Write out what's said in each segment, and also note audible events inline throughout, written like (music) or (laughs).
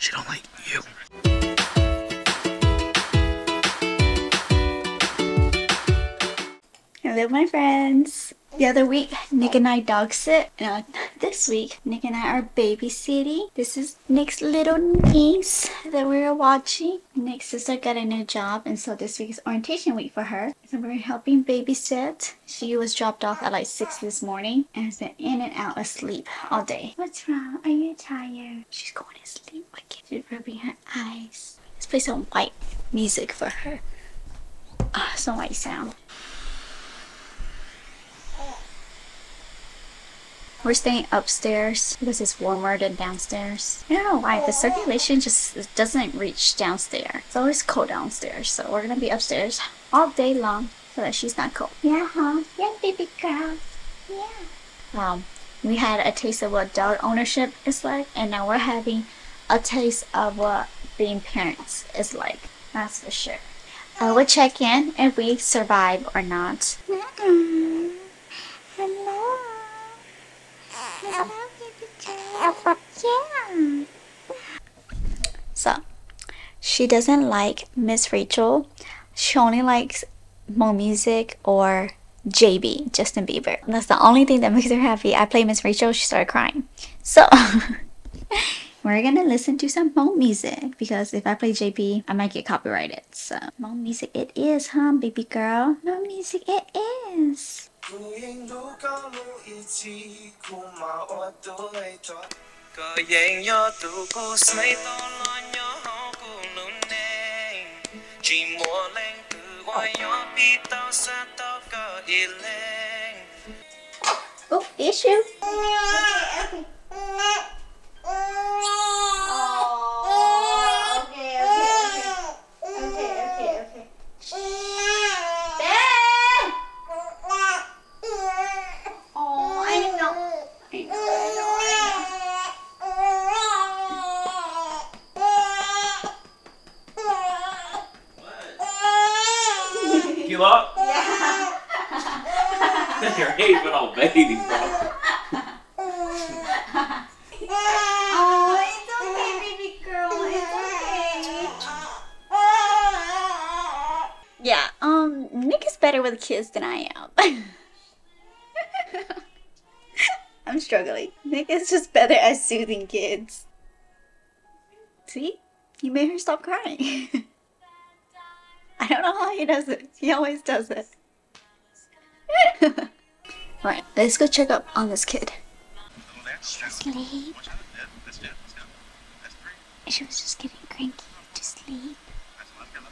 She don't like you. Hello, my friends. The other week, Nick and I dog sit. Uh, this week, Nick and I are babysitting. This is Nick's little niece that we are watching. Nick's sister got a new job, and so this week is orientation week for her. So we're helping babysit. She was dropped off at like 6 this morning and has been in and out of sleep all day. What's wrong? Are you tired? She's going to sleep again. She's rubbing her eyes. Let's play some white music for her. Ah, some white sound. We're staying upstairs because it's warmer than downstairs. I don't know why, the circulation just doesn't reach downstairs. It's always cold downstairs, so we're gonna be upstairs all day long so that she's not cold. Yeah, huh? Yeah, baby girl. Yeah. Wow. We had a taste of what dog ownership is like, and now we're having a taste of what being parents is like. That's for sure. Uh, we'll check in if we survive or not. Hello. Yeah. So, she doesn't like Miss Rachel. She only likes Mo Music or JB, Justin Bieber. That's the only thing that makes her happy. I play Miss Rachel, she started crying. So, (laughs) we're gonna listen to some Mo Music because if I play JB, I might get copyrighted. So, Mo Music it is, huh, baby girl? Mo Music it is. Có dành nhớ tụ cô say to lo nhớ hó cô lúc nè Chỉ mùa lên từ ngoài nhớ bi tao xa tao có ý lên Book issue? You up? Yeah. (laughs) Your hair's been all baby, bro. Oh, it's okay, baby girl. It's okay. Yeah, um, Nick is better with kids than I am. (laughs) I'm struggling. Nick is just better at soothing kids. See? You made her stop crying. (laughs) I don't know how he does it. He always does it. (laughs) Alright, let's go check up on this kid. Sleep. She was just getting cranky to sleep.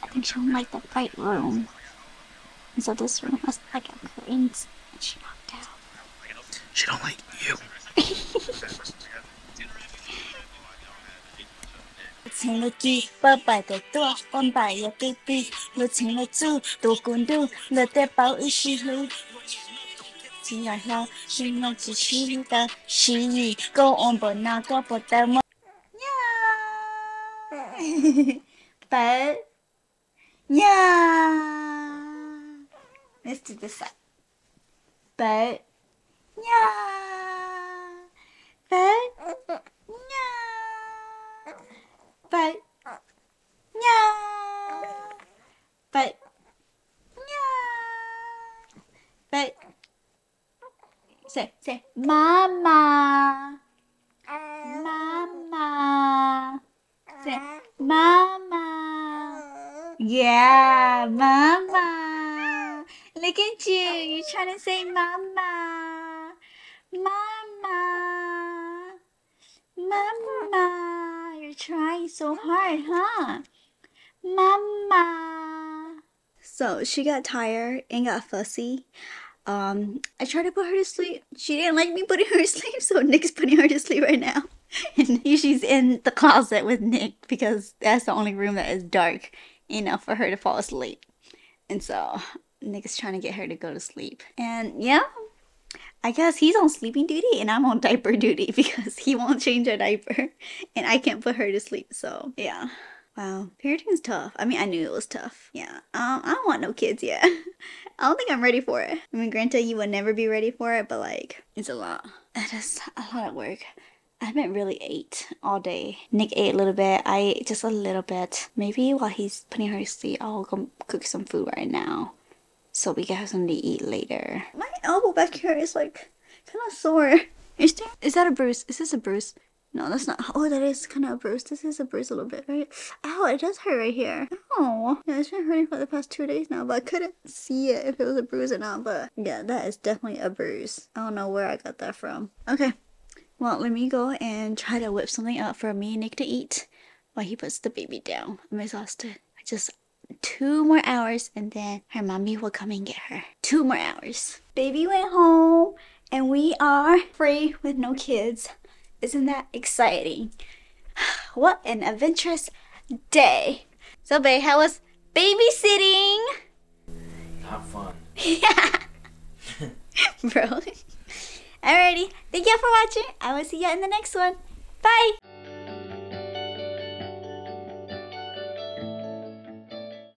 I think she didn't like the bright room. And so this room has like a curtains and she knocked out. She don't like you. (laughs) 情了鸡，八百的多，万百也给比，了情了猪，多公度，了得包一西路。只要要是我只是的西语，够我不那个不得么？Yeah. but yeah. Let's do this side. But yeah. But But yeah. But yeah. But say say mama. Mama. Say mama. Yeah, mama. Look at you. You're trying to say. Mama. Mama. You're so hard, huh? Mama. So she got tired and got fussy. Um, I tried to put her to sleep. She didn't like me putting her to sleep, so Nick's putting her to sleep right now. (laughs) And she's in the closet with Nick because that's the only room that is dark enough for her to fall asleep. And so Nick is trying to get her to go to sleep. And yeah, I guess he's on sleeping duty and I'm on diaper duty (laughs) because he won't change a diaper (laughs) and I can't put her to sleep. So yeah. Wow, parenting's tough. I mean, I knew it was tough. Yeah, um, I don't want no kids yet. (laughs) I don't think I'm ready for it. I mean, granted, you would never be ready for it, but like, it's a lot. It is a lot of work. I haven't really ate all day. Nick ate a little bit. I ate just a little bit. Maybe while he's putting her to sleep, I'll go cook some food right now. So we can have something to eat later. My elbow back here is like kind of sore. Is there? Is that a bruise? Is this a bruise? No, that's not. Oh, that is kind of a bruise. This is a bruise a little bit, right? Ow, it does hurt right here. Oh, yeah, it's been hurting for the past two days now, but I couldn't see it if it was a bruise or not. But yeah, that is definitely a bruise. I don't know where I got that from. Okay, well, let me go and try to whip something up for me and Nick to eat while he puts the baby down. I'm exhausted. I just two more hours and then her mommy will come and get her. Two more hours. Baby went home and we are free with no kids. Isn't that exciting? (sighs) What an adventurous day. So, babe, how was babysitting? Not fun. (laughs) (laughs) Yeah. Bro. Alrighty. Thank you for watching. I will see you in the next one. Bye.